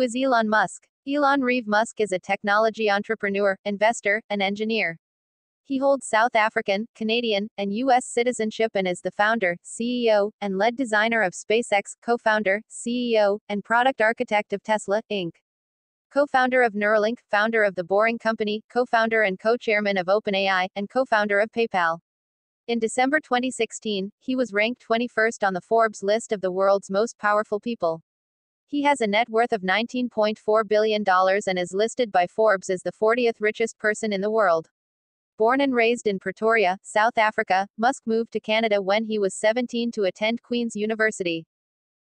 is Elon Musk? Elon Reeve Musk is a technology entrepreneur, investor, and engineer. He holds South African, Canadian, and U.S. citizenship and is the founder, CEO, and lead designer of SpaceX, co founder, CEO, and product architect of Tesla, Inc. Co founder of Neuralink, founder of The Boring Company, co founder and co chairman of OpenAI, and co founder of PayPal. In December 2016, he was ranked 21st on the Forbes list of the world's most powerful people. He has a net worth of $19.4 billion and is listed by Forbes as the 40th richest person in the world. Born and raised in Pretoria, South Africa, Musk moved to Canada when he was 17 to attend Queen's University.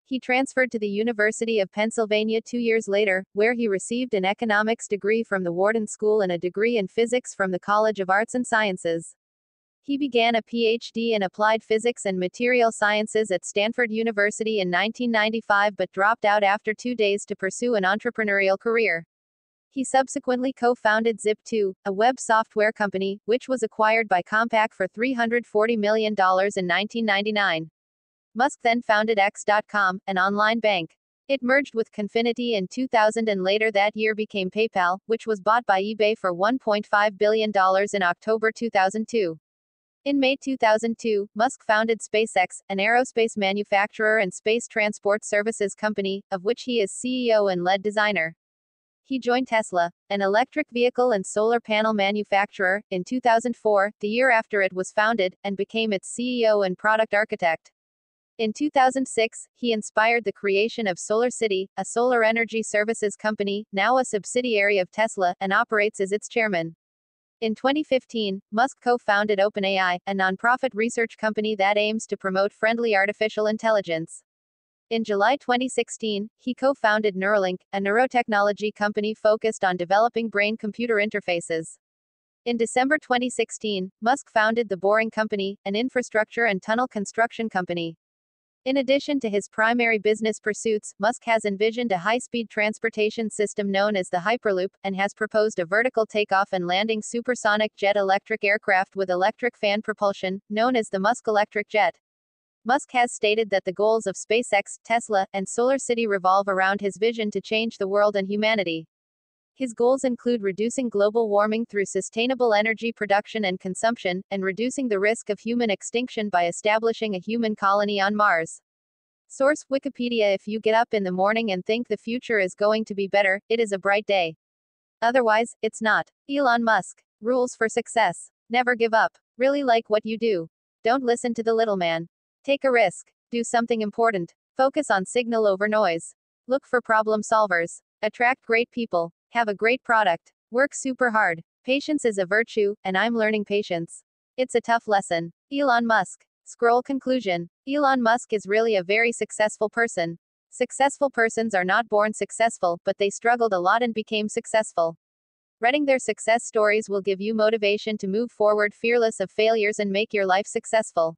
He transferred to the University of Pennsylvania two years later, where he received an economics degree from the Wharton School and a degree in physics from the College of Arts and Sciences. He began a PhD in applied physics and material sciences at Stanford University in 1995 but dropped out after two days to pursue an entrepreneurial career. He subsequently co-founded Zip2, a web software company, which was acquired by Compaq for $340 million in 1999. Musk then founded X.com, an online bank. It merged with Confinity in 2000 and later that year became PayPal, which was bought by eBay for $1.5 billion in October 2002. In May 2002, Musk founded SpaceX, an aerospace manufacturer and space transport services company, of which he is CEO and lead designer. He joined Tesla, an electric vehicle and solar panel manufacturer, in 2004, the year after it was founded, and became its CEO and product architect. In 2006, he inspired the creation of Solar City, a solar energy services company, now a subsidiary of Tesla, and operates as its chairman. In 2015, Musk co founded OpenAI, a nonprofit research company that aims to promote friendly artificial intelligence. In July 2016, he co founded Neuralink, a neurotechnology company focused on developing brain computer interfaces. In December 2016, Musk founded The Boring Company, an infrastructure and tunnel construction company. In addition to his primary business pursuits, Musk has envisioned a high speed transportation system known as the Hyperloop, and has proposed a vertical takeoff and landing supersonic jet electric aircraft with electric fan propulsion, known as the Musk Electric Jet. Musk has stated that the goals of SpaceX, Tesla, and Solar City revolve around his vision to change the world and humanity. His goals include reducing global warming through sustainable energy production and consumption, and reducing the risk of human extinction by establishing a human colony on Mars. Source Wikipedia If you get up in the morning and think the future is going to be better, it is a bright day. Otherwise, it's not. Elon Musk. Rules for success. Never give up. Really like what you do. Don't listen to the little man. Take a risk. Do something important. Focus on signal over noise. Look for problem solvers. Attract great people. Have a great product. Work super hard. Patience is a virtue, and I'm learning patience. It's a tough lesson. Elon Musk. Scroll conclusion. Elon Musk is really a very successful person. Successful persons are not born successful, but they struggled a lot and became successful. Reading their success stories will give you motivation to move forward fearless of failures and make your life successful.